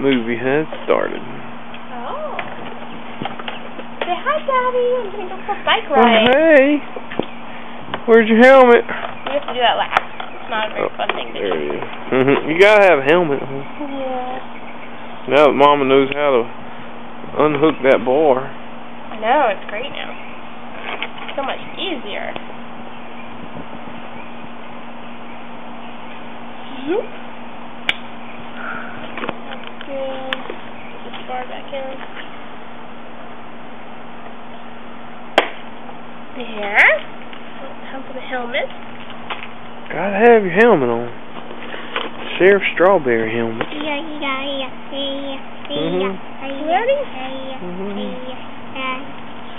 movie has started. Oh. Say hi, Daddy. I'm gonna go for a bike Oh, ride. hey. Where's your helmet? You have to do that last. It's not a very fun thing to There do. it is. Mhm. you gotta have a helmet. huh? Yeah. Now that Mama knows how to unhook that bar. I know, it's great now. So much easier. Zoop. That's good. Put this bar back in. There. Time for the helmet. Gotta have your helmet on. Sheriff Strawberry helmet. Yeah, yeah, yeah, yeah, mm-hmm. Ready? Mhm.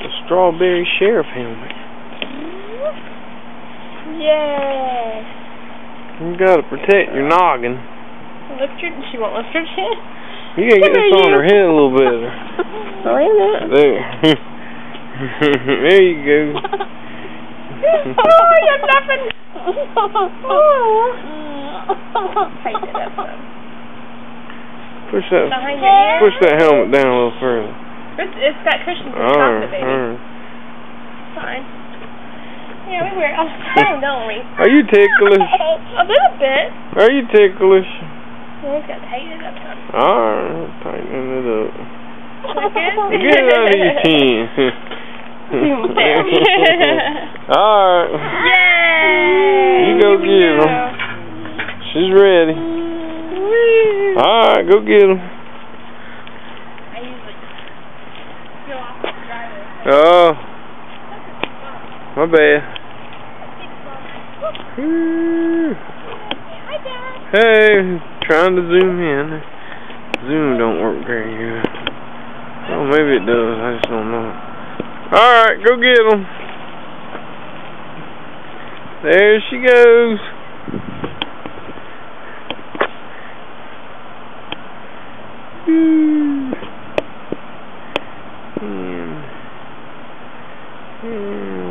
The Strawberry Sheriff helmet. Yay. You gotta protect your noggin. Lift your, she won't lift her chin. You gotta get this on her head a little a. There. there you go. oh, you're nothing. oh. How you did that, son? Push that Behind your ear? push that helmet down a little further. It's, it's got cushions on top of it, baby. Fine. Yeah, we wear it all the time, don't we? Are you ticklish? A little bit. Are you ticklish? Yeah, it's got tighten it up some. Alright, tighten it up. Get it out of your chin. Alright. Yay! You go get two. She's ready. Alright, go get him. I usually peel off the driver. Oh, my bad. Woo. Hi, Dad. Hey, trying to zoom in. Zoom don't work very good. Oh, maybe it does. I just don't know. Alright, go get them. There she goes. Hmm. Hmm.